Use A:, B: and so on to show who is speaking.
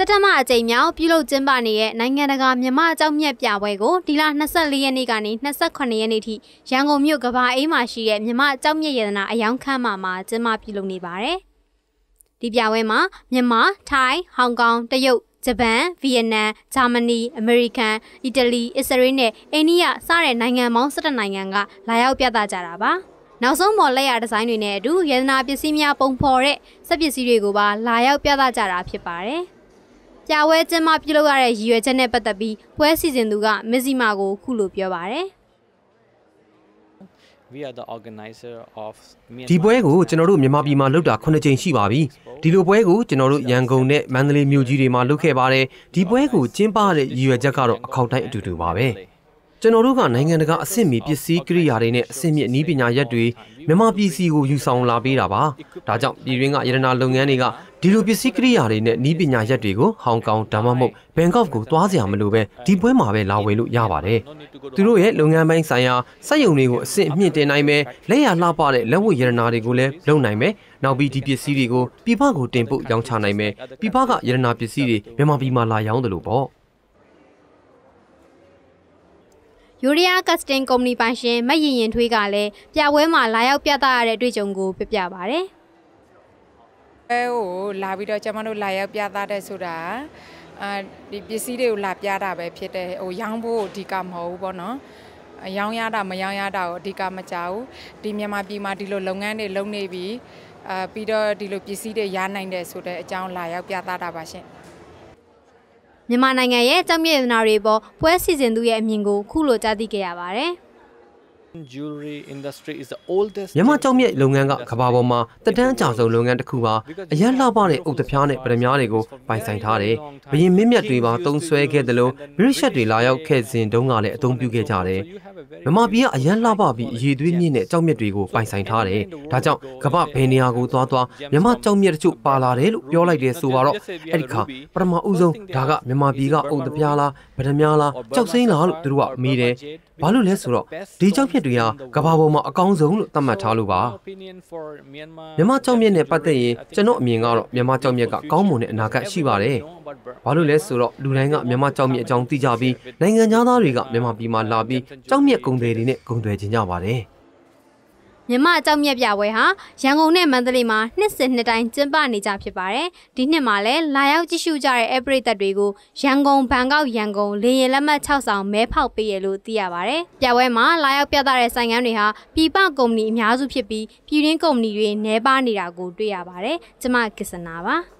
A: တတမအကြိမ်မြောက်ပြုလုပ်ကျင်းပနေတဲ့နိုင်ငံတကာမြမအကြောင်းမြတ်ပြပွဲကိုဒီလ24ရက်နေ့ကနေ28ရက်နေ့ထိရန်ကုန်မြို့ကဘာအေးမှာရှိတဲ့မြမအကြောင်းမြတ်ရတနာအယောင်ခန်းမှာမှာကျင်းပပြုလုပ်နေပါတယ်။ဒီပြပွဲမှာမြန်မာ၊ထိုင်း၊ဟောင်ကောင်၊တရုတ်ဂျပန်၊ဗီယက်နမ်၊ဂျာမနီ၊အမေရိကန်၊အီတလီ၊အစ္စရေးနဲ့အိန္ဒိယစတဲ့နိုင်ငံပေါင်း17နိုင်ငံကလာရောက်ပြသကြတာပါ။နောက်ဆုံးမော်လက်ရဒီဇိုင်းတွေနဲ့အတူရတနာပစ္စည်းများပုံဖော်တဲ့စက်ပစ္စည်းတွေကိုပါလာရောက်ပြသကြတာဖြစ်ပါတယ်။ ပြဝဲကျင်းမပြုလုပ်ရတဲ့ရည်ရွယ်ချက်နဲ့ပတ်သက်ပြီးပွဲစီစဉ်သူကမစ္စည်းမာကိုခုလိုပြောပါတယ်
B: We are the organizer of
C: ဒီပွဲကိုကျွန်တော်တို့မြန်မာပြည်မှာလုပ်တာ9ကြိမ်ရှိပါပြီဒီလိုပွဲကိုကျွန်တော်တို့ရန်ကုန်နဲ့မန္တလေးမြို့ကြီးတွေမှာလုပ်ခဲ့ပါတယ်ဒီပွဲကိုကျင်းပတဲ့ရည်ရွယ်ချက်ကတော့အခေါက်တိုင်းအတူတူပါပဲကျွန်တော်တို့ကနိုင်ငံတကာအဆင့်မီပစ္စည်းကိရိယာတွေနဲ့အဆင့်မြင့်နည်းပညာရက်တွေမြန်မာပြည်စီကိုယူဆောင်လာပေးတာပါဒါကြောင့်ပြည်တွင်းကရတနာလုပ်ငန်းတွေက ဒီလိုပစ္စည်းကိရိယာတွေနဲ့နည်းပညာရက်တွေကိုဟောင်ကောင်ဒါမှမဟုတ်ဘန်ကောက်ကိုသွားစရာမလိုပဲဒီပွဲမှာပဲလာဝယ်လို့ရပါတယ်သူတို့ရဲ့လုပ်ငန်းပိုင်းဆိုင်ရာစက်ရုံတွေကိုအဆင့်အမြင့်တင်နိုင်မယ်လက်ရလှပတဲ့လက်ဝတ်ရတနာတွေကိုလည်းလုပ်နိုင်မယ်နောက်ပြီးဒီပစ္စည်းတွေကိုပြည်ပကိုတင်ပို့ရောင်းချနိုင်မယ်ပြည်ပကရတနာပစ္စည်းတွေမြန်မာပြည်မှာလာရောင်းတယ်လို့ပေါ့
A: ယူရီးယားကတ်စတင်ကုမ္ပဏီပိုင်ရှင်မတ်ရင်ရင်ထွေးကလည်းပြပွဲမှာလာရောက်ပြသရတဲ့အတွေ့အကြုံကိုပြပြပါတယ်
D: အဲဟိုလာပြီးတော့ကျွန်မတို့လာရောက်ပြသတဲ့ဆိုတာအာဒီပစ္စည်းတွေကိုလာပြတာပဲဖြစ်တယ်ဟိုရောင်းဖို့အဓိကမဟုတ်ဘူးပေါ့နော်အရောင်းရတာမရောင်းရတာကိုအဓိကမကြောက်ဘူးဒီမြန်မာပြည်မှာဒီလိုလုပ်ငန်းတွေလုပ်နေပြီးအာပြီးတော့ဒီလိုပစ္စည်းတွေရနိုင်တယ်ဆိုတဲ့အကြောင်းလာရောက်ပြသတာပါရှင်
A: မြန်မာနိုင်ငံရဲ့ကြောက်မြေရတနာတွေပေါ်ပွဲစီစဉ်သူရဲ့အမြင်ကိုခုလိုကြားသိခဲ့ရပါတယ်
B: jewelry industry is the oldest
C: မြန်မာကြောက်မြက်လုပ်ငန်းကကဘာပေါ်မှာတက်တန်းအကြဆုံးလုပ်ငန်းတစ်ခုပါအရန်လှပတဲ့အုတ်တပြားနဲ့ဗရမ ्या တွေကိုပိုင်ဆိုင်ထားတယ်။ဘရင်မင်းမြတ်တွေပါတုံးဆွဲခဲ့တယ်လို့ဗြိတိရှက်တွေလာရောက်ခဲ့စဉ်တုန်းကလည်းအသုံးပြုခဲ့ကြတယ်။မြန်မာပြည်ကအရန်လှပပြီးအရေးသွေးမြင့်တဲ့ကြောက်မြက်တွေကိုပိုင်ဆိုင်ထားတယ်။ဒါကြောင့်ကမ္ဘာဘယ်နေရာကိုသွားသွားမြန်မာကြောက်မြက်တချို့ပါလာတယ်လို့ပြောလိုက်တယ်ဆိုတော့အဲ့ဒီခါပထမဦးဆုံးဒါကမြန်မာပြည်ကအုတ်တပြားလားဗရမ ्या လားကြောက်စိမ့်လားလို့သူတို့ကမေးတယ်။ဘာလို့လဲဆိုတော့ဒီကြောက်မြက်တွေဟာကမ္ဘာပေါ်မှာအကောင်းဆုံးလို့သတ်မှတ်ထားလို့ပါ
B: opinion for Myanmar
C: မြန်မာကြောက်မြက်နဲ့ပတ်သက်ရင်ကျွန်တော်အမြင်ကတော့မြန်မာကြောက်မြက်ကကောင်းမွန်တဲ့အနာဂတ်ရှိပါတယ်။ဘာလို့လဲဆိုတော့လူတိုင်းကမြန်မာကြောက်မြက်အကြောင်းသိကြပြီးနိုင်ငံသားတွေကမြန်မာပြည်မှာလာပြီးကြောက်မြက်ကုန်တယ်တွေနဲ့ကုန်သွယ်ခြင်းကြပါတယ်။
A: မြန်မာအကြောင်းမြတ်ပြပွဲဟာရန်ကုန်နဲ့မန္တလေးမှာနှစ်စဉ်နှစ်တိုင်းကျင်းပနေကြဖြစ်ပါတယ်။ဒီနှစ်မှာလည်းလာရောက်ကြည့်ရှုကြတဲ့အပရိသတ်တွေကိုရန်ကုန်ဘန်ကောက်ရန်ကုန်လေရင်လက်မှတ်6ဆောင်မဲဖောက်ပေးရလို့သိရပါတယ်။ပြပွဲမှာလာရောက်ပြသတဲ့ဆိုင်ငန်းတွေဟာပြည်ပကုမ္ပဏီအများစုဖြစ်ပြီးပြည်တွင်းကုမ္ပဏီတွေနှဲပါနေတာကိုတွေ့ရပါတယ်။ကျမကစ္စနာပါ။